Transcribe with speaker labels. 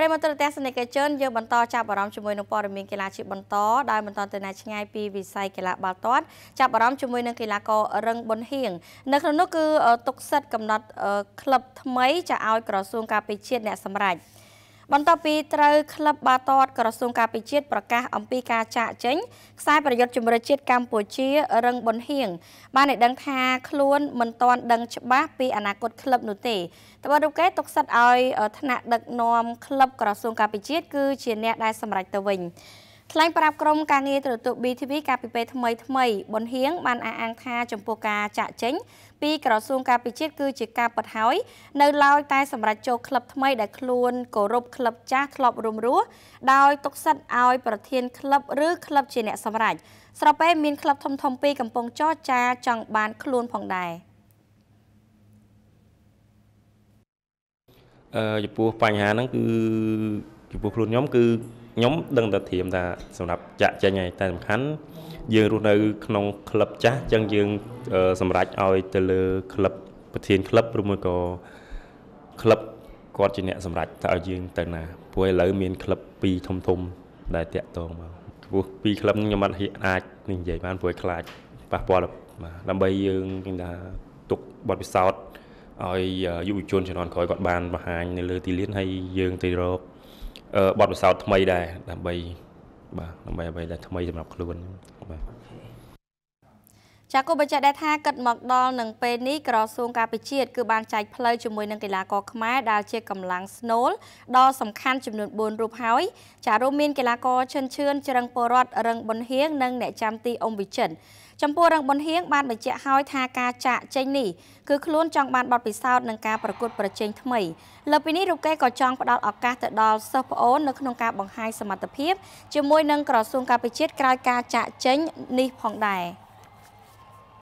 Speaker 1: ប្រិមត្តទស្សនិកជនយើងបន្តចាប់អារម្មណ៍ជាមួយនឹងព័ត៌មានកីឡាជាបន្តដោយបន្តទៅណាឆ្ងាយពីវិស័យកីឡាបាល់ទាត់ចាប់អារម្មណ៍ជាមួយនឹងកីឡាកររឹងប៊ុនហៀងនៅក្នុងនោះគឺទុកសិតកំណត់ក្លឹបថ្មីจะឲ្យក្រសួងការពារជាតិអ្នកសម្រេច បន្ទាប់ពីត្រូវក្លឹបបាល់ទាត់ក្រសួងការពារជាតិប្រកាសអំពីការចាកចេញខ្សែប្រយុទ្ធជំរឿជាតិកម្ពុជារឹងប៊ុនហៀងបានឲ្យដឹងថាខ្លួនមិនទាន់ដឹងច្បាស់ពីអនាគតក្លឹបនោះទេត្បិតរូបគេទុកសិតឲ្យថ្នាក់ដឹកនាំក្លឹបក្រសួងការពារជាតិគឺជាអ្នកដែលសម្រេចទៅវិញ ថ្លែងប្រាប់ក្រុមការងារទូរទស្សន៍ BTV កាលពីពេលថ្មីថ្មីប៊ុនហៀងបានអះអាងថាចំពោះការចាក់ចេញពីក្រសួងការពារជាតិគឺជាការប៉ັດហើយនៅឡើយតែសម្រាប់ចូលក្លឹបថ្មីដែលខ្លួនគោរពក្លឹបចាស់ធ្លាប់រួមរស់ដោយទុកសិតឲ្យប្រធានក្លឹបឬក្លឹបជាអ្នកសម្រេចស្របពេលមានក្លឹបធំធំពីរកំពុងចរចាចង់បានខ្លួនផងដែរ
Speaker 2: អឺចំពោះបញ្ហាហ្នឹងគឺចំពោះខ្លួនខ្ញុំគឺ ខ្ញុំដឹងតែធៀមថាសម្រាប់ចាក់ចេញហើយតែសំខាន់យើងរស់នៅក្នុងក្លឹបចាស់អញ្ចឹងយើងសម្រេចឲ្យទៅលើក្លឹបប្រធានក្លឹបឬមួយក៏ក្លឹបគាត់ជាអ្នកសម្រេចថាឲ្យយើងទៅណាព្រោះឥឡូវមានក្លឹបពីរធំធំដែលតាក់ទងមកព្រោះពីរក្លឹបខ្ញុំអត់អាចនិយាយបានព្រោះខ្លាចប៉ះពាល់បាទដើម្បីយើងគេថាទុកបទពិសោធន៍ឲ្យយុវជនជំនាន់ក្រោយគាត់បានបង្ហាញនៅលើទីលានហើយយើងទៅរក បទពិសោធន៍ថ្មីដែរដើម្បីបាទដើម្បីអ្វីដែលថ្មីសម្រាប់ខ្លួនបាទ
Speaker 1: ចាគូបញ្ជាក់ដែរថាគិតមកដល់នឹងពេលនេះក្រសួងការពិជាតិគឺបានចែកផ្លូវជាមួយនឹងកីឡាករខ្មែរដែលជាកម្លាំងស្នូលដ៏សំខាន់ចំនួន4រូបហើយចារួមមានកីឡាករឈិនឈឿនច្រឹងពលរដ្ឋរឹងប៊ុនហៀងនិងអ្នកចាំទីអ៊ំវិចិត្រចំពោះរឹងប៊ុនហៀងបានបញ្ជាក់ហើយថាការចាក់ចេញនេះគឺខ្លួនចង់បានបទពិសោធន៍នឹងការប្រកួតប្រជែងថ្មីលើពីនេះរូបគេក៏ចង់ផ្ដល់ឱកាសទៅដល់សិស្សប្អូននៅក្នុងការបង្ហាញសមត្ថភាពជាមួយនឹងក្រសួងការពិជាតិក្រោយការចាក់ចេញនេះផងដែរ។